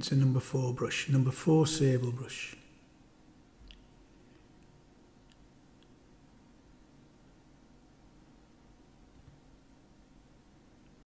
It's a number four brush, number four sable brush.